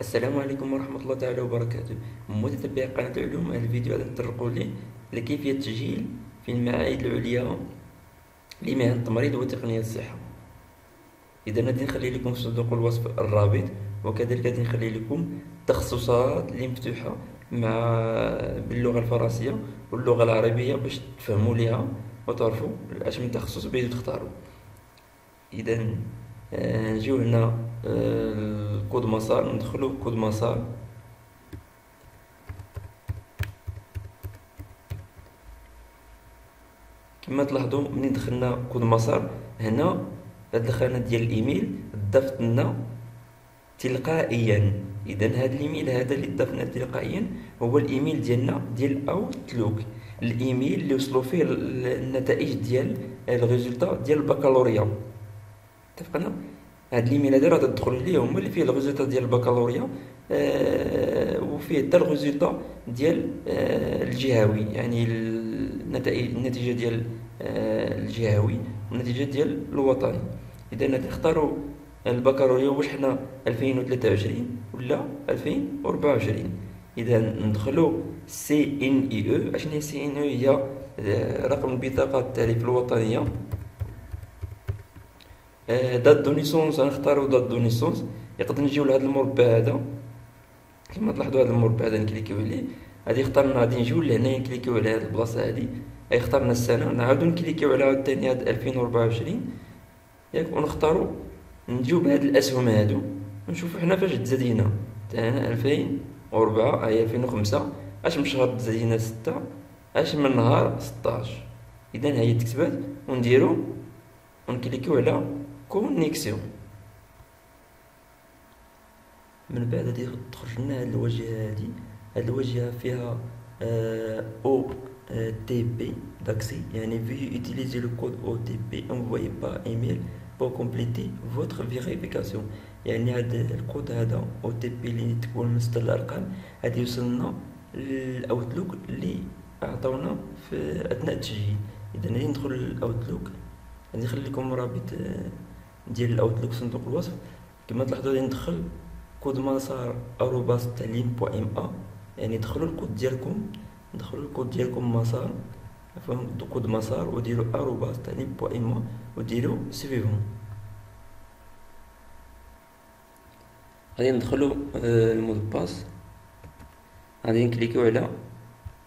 السلام عليكم ورحمة الله تعالى وبركاته. متتبعي قناة العلوم؟ الفيديو غادي نتطرقوا ليه لكيفية التسجيل في المعاهد العليا لمهن التمريض وتقنية الصحة. إذا غادي نخلي لكم في صندوق الوصف الرابط وكذلك غادي نخلي لكم التخصصات اللي مفتوحة مع باللغة الفرنسية واللغة العربية باش تفهموا ليها وتعرفوا اش من تخصص بغيتو تختاروا إذا نجيو هنا آه، كود مسار ندخلو كود مسار. كما تلاحظوا منين دخلنا كود مسار؟ هنا دخلنا ديال الإيميل ضفت لنا تلقائيا. إذا هذا الإيميل هذا اللي ضفنا تلقائيا هو الإيميل ديالنا ديال اوتلوك الإيميل اللي وصلوا فيه النتائج ديال ال résultat ديال البكالوريا. اتفقنا هاد الايميل هذا راه تدخل ليه هما اللي فيه ال résultat ديال البكالوريا آه وفيه حتى ال résultat ديال آه الجهوي يعني النتائج النتيجة ديال آه الجهوي والنتيجة ديال الوطني. إذا غادي نختاروا البكالوريا واش حنا 2023 ولا 2024 إذا ندخلوا CNIE أو اشنو CNIE هي آه، رقم البطاقه التعريف الوطنية. date de naissance غنختارو date de naissance يقدر نجيو لهاد المربع هذا. كما تلاحظوا هذا المربع هذا ن cliquer يو عليه. غادي يختار لنا غادي نجيو لهنا ن cliquer يو على هاد البلاصة هادي. غيختار لنا السنة. نعاودو ن cliquer يو على عاوتاني هاد 2024 ياك ونختارو نجيو بهاد الاسهم هادو. ونشوفو حنا فاش تزادينا تاعنا 2004 هي 2005 أش من شهر تزادينا 6 أش من نهار 16 اذا هي تكتبات ونديرو ون cliquer يو على connexion. من بعد غادي تخرج لنا هاد الواجهه هادي. هاد الواجهه فيها OTP d'accès يعني veuillez utiliser le code OTP envoyé par email pour compléter votre vérification. يعني هاد الكود هذا OTP اللي تكون ست الارقام هادي يوصلنا لل Outlook اللي اعطونا في أثناء التسجيل اذا غادي ندخل لل Outlook. غادي نخلي لكم رابط ديال ال Outlook صندوق الوصف كما تلاحظوا غادي ندخل كود مسار arobase تعليم point ma يعني دخلوا الكود ديالكم دخلوا الكود ديالكم مسار عفوا كود مسار وديروا arobase تعليم point ma وديروا suivant غادي ندخلوا آه، ال mot de passe غادي نكليكيو على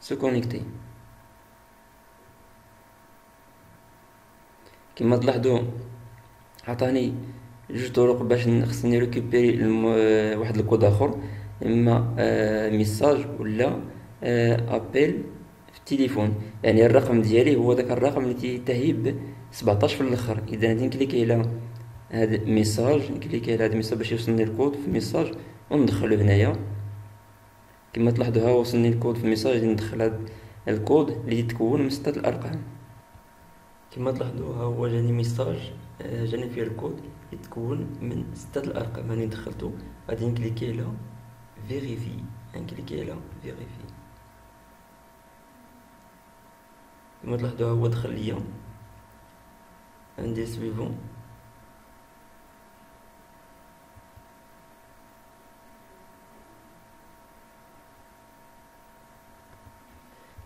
se connecter كما تلاحظوا عطاني جوج طرق باش خصني récupérer واحد الكود آخر إما آه message ولا آه appel في التليفون. يعني الرقم ديالي هو داك الرقم اللي تينتهي ب 17 في الآخر. إذا غادي نكليكي على هاد message نكليكي على هاد ال message باش يوصلني الكود في ال message وندخلو هنايا. كما تلاحظوا ها وصلني الكود في ال message غادي ندخل هاد الكود اللي يتكون من ستة الأرقام. كما تلاحظوا ها هو جاني message. جاني فيه الكود يتكون من ستة الأرقام. هاني دخلتو غادي نكليكي على vérifier نكليكي على vérifier كما تلاحظوا هو دخل ليا. عندي suivant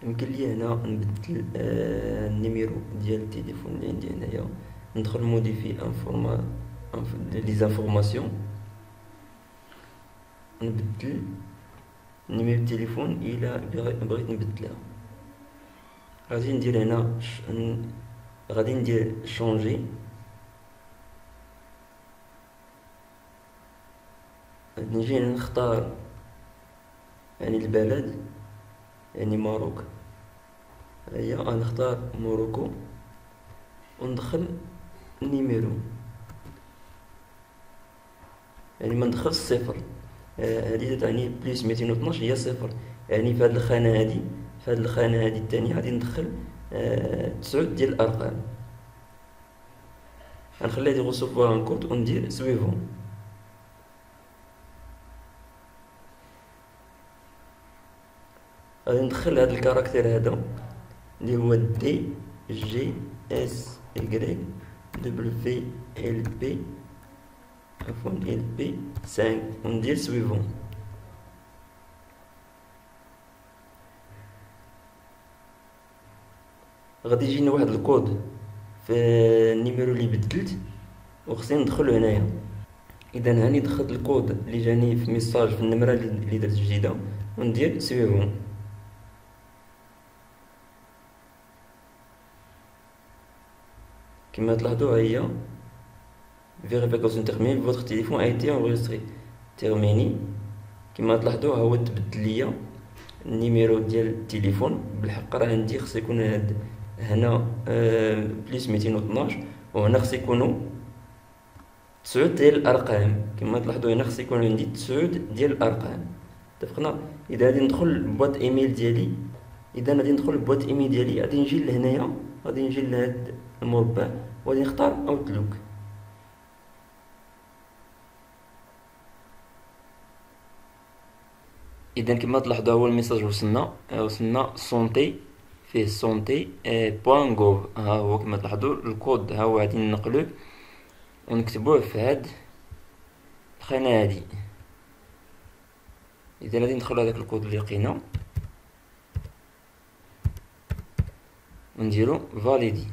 يمكن لي هنا نبدل آه ال numéro ديال التليفون اللي عندي هنايا. ندخل modifier informa les informations نبدل numéro التليفون إلى بغيت نبدلها غادي ندير هنا غادي ندير changer نجي نختار يعني البلد يعني Maroc هي غنختار Morocco وندخل ال numéro يعني ما ندخلش صفر. هذه آه تعني plus ميتين وطناش هي صفر. يعني في هذه الخانة هذه في هذه الخانة هذه الثانية غادي ندخل آه تسعود ديال الأرقام. غنخلي هادي recevoir un code وندير suivant غادي ندخل هاد ال caractère هذا اللي هو D G S Y. W L P عفوا L P 5 وندير suivant غادي يجينا واحد الكود في ال numéro اللي بدلت وخصني ندخلو هنايا. إذا هاني دخلت الكود اللي جاني في message في النمرة اللي درت جديدة. وندير suivant كما تلاحظوا هي terminée votre téléphone a été enregistré. Terminé. كما تلاحظوا هو تبدل ليا النيميرو ديال التليفون بالحق راه عندي خص يكون هاد هنا آه بليس 212 وهنا خص يكونوا تسعود ديال الارقام كما تلاحظوا هنا خص يكون عندي تسعود ديال الارقام اتفقنا اذا غادي ندخل البواط ايميل ديالي اذا غادي ندخل ال boîte email ديالي غادي نجي لهنايا غادي نجي لهاد المربع وغادي نختار Outlook. إذا كما تلاحظوا هو ال message وصلنا وصلنا santé فيه santé point gov ها هو كما تلاحظوا الكود ها هو غادي ننقلوه ونكتبوه في هاد الخانة هادي. إذا غادي ندخلو هذاك الكود اللي لقينا ونديرو فاليدي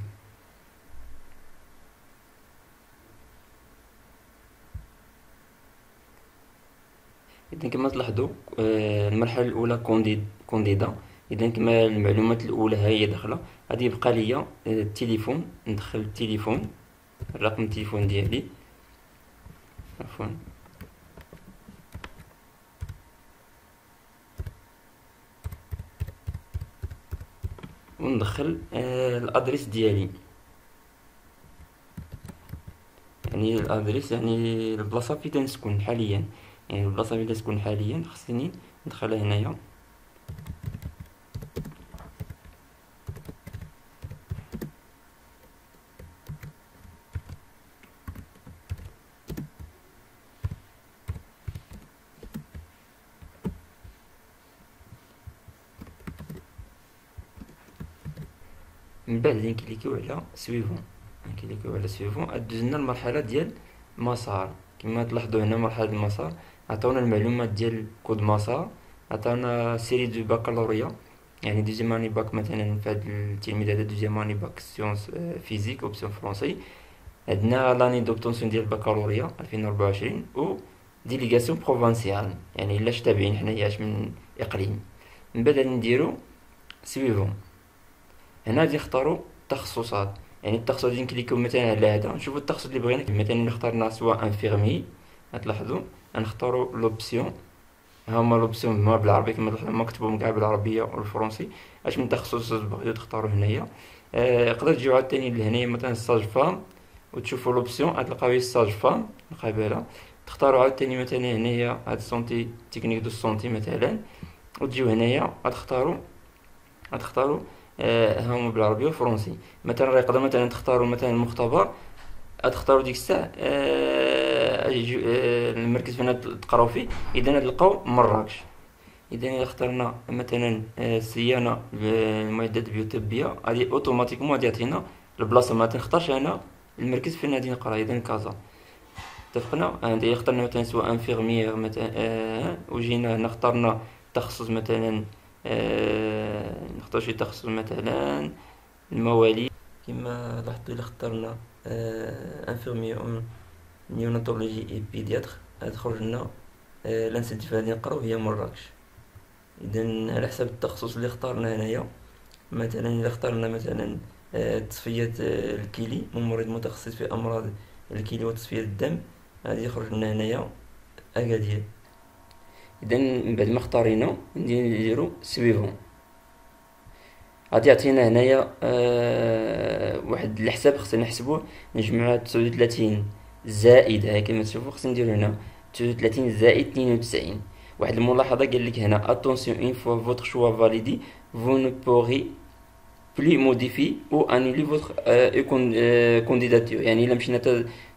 اذا كما تلاحظوا آه، المرحلة الأولى كونديد كونديدا. اذا كما المعلومات الأولى ها هي داخلة. غادي يبقى ليا آه، التليفون. ندخل التليفون الرقم التليفون ديالي. عفوا. وندخل آه الأدريس ديالي. يعني الأدريس يعني البلاصة فين تنسكن حاليا؟ يعني البلاصة فين تسكن حاليا؟ خصني ندخلها هنايا. من بعد نكليكيو على suivant نكليكيو على suivant ادوزنا المرحله ديال مسار كما تلاحظوا هنا مرحله المسار عطاونا المعلومات ديال كود مسار عطاونا série de baccalauréat يعني deuxième année bac مثلا في هاد التلميذ هذا deuxième année bac sciences physiques option français عندنا l'année d'obtention ديال البكالوريا 2024 و délégation provinciale يعني الا تابعين حنايا من اقليم من بعد نديرو suivant هنا غادي نختارو التخصصات. يعني التخصص غادي نكليكو مثلا على هذا نشوفو التخصص اللي بغينا مثلا اخترنا soins infirmiers غتلاحظوا غنختارو l'option ها هما l'option ما بالعربي كما تلاحظوا مكتوبهم كاع بالعربية والفرنسي. اش من تخصص بغيتو تختارو هنايا؟ آه يقدر تجيو عاوتاني لهنايا مثلا sage-femme وتشوفوا l'option غتلقاو sage-femme القباله تختاروا عاوتاني مثلا هنايا هاد santé technique de santé مثلا. وتجيو هنايا غتختاروا غتختاروا آه، هما بالعربيه والفرنسي مثلا يقدر مثلا تختاروا مثلا المختبر تختاروا ديك الساعة آه، آه، المركز فين تقراو فيه إذا تلقاو مراكش إذا اخترنا مثلا صيانه المعدات البيوطبية غادي automatiquement غادي يعطينا البلاصة ما تنختارش أنا المركز فين غادي نقرا إذا كازا. اتفقنا؟ عندي اخترنا مثلا soins infirmiers مثلا آه وجينا هنا اخترنا تخصص مثلا آه نختار شي تخصص مثلا المواليد كما لاحظتوا إلا اخترنا آه infirmier néonatologie et pédiatrie تخرج لنا آه l'institut ف غادي نقراو هي مراكش اذا على حسب التخصص اللي اخترنا هنايا مثلا إلا اخترنا مثلا آه تصفية آه الكلي ممرض متخصص في أمراض الكلي وتصفية الدم غادي يخرج لنا هنايا أكادير. اذا من بعد ما اختارينا نديرو سويفون غادي يعطينا هنايا آه واحد الحساب خصنا نحسبوه نجمعو تسعود وثلاثين زائد هاي كما تشوفو خصنا نديرو هنا تسعود وثلاثين زائد اثنين وتسعين. واحد الملاحظة قال لك هنا attention une fois votre choix validé vous ne pourrez plus modifier ou annuler votre candidature يعني الا مشينا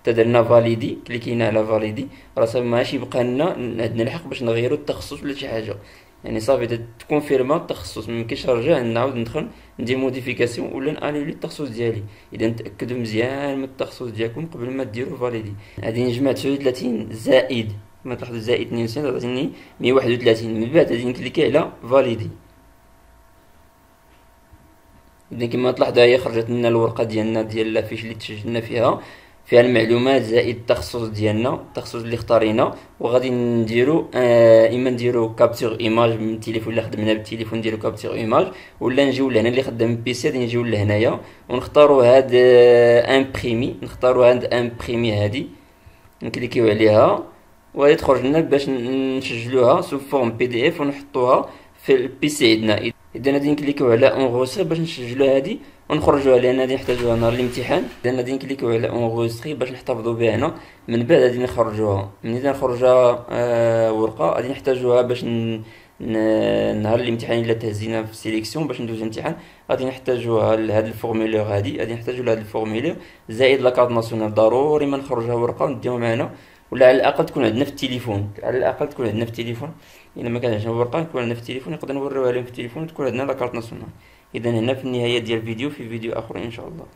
درنا valider كليكينا على valider راه ماشي يبقى لنا عندنا الحق باش نغيرو التخصص ولا شي حاجة يعني صافي تكونفيرما التخصص ميمكنش نرجع نعاود ندخل ندير modification ولا نانولي التخصص ديالي اذا تاكدوا مزيان من التخصص ديالكم قبل ما ديروا valider غادي نجمع 39 زائد كما تلاحظوا زائد 92 تعطيني 131 من بعد غادي نكليكي على valider اذا كما تلاحظوا هي خرجت لنا الورقة ديالنا ديال la fiche اللي تسجلنا فيها. فيها المعلومات زائد التخصص ديالنا التخصص اللي اختارينا. وغادي نديرو آه إما نديرو capture image من التليفون اللي خدمنا بالتليفون نديرو capture image ولا نجيو لهنا اللي خدام بال PC غادي نجيو لهنايا. ونختارو هاد آه imprimer نختارو هاد imprimer هادي. نكليكيو عليها. وغادي تخرج لنا باش نسجلوها sous forme PDF ونحطوها في ال PC عندنا. إذا غادي نكليكيو على enregistrer باش نسجلو هادي ونخرجوها لأن غادي نحتاجوها نهار الامتحان. لأن غادي نكليكيو على enregistrer باش نحتفظوا بها هنا من بعد غادي نخرجوها. ملي نخرجها آه ورقة غادي نحتاجوها باش ن... نهار الامتحان إلا تهزينا في ال sélection باش ندوز الامتحان غادي نحتاجوها لهاد ال formulaire هادي. غادي نحتاجو لهاد ال formulaire زائد la carte nationale ضروري ما نخرجها ورقة ونديوها معنا. ولا على الأقل تكون عندنا في التليفون. على الأقل تكون عندنا في التليفون. الا ما كانش ورقه تكون عندنا في التليفون نقدر نوريوها لهم في التليفون تكون عندنا la carte nationale. إذا هنا في النهاية ديال الفيديو في فيديو آخر إن شاء الله.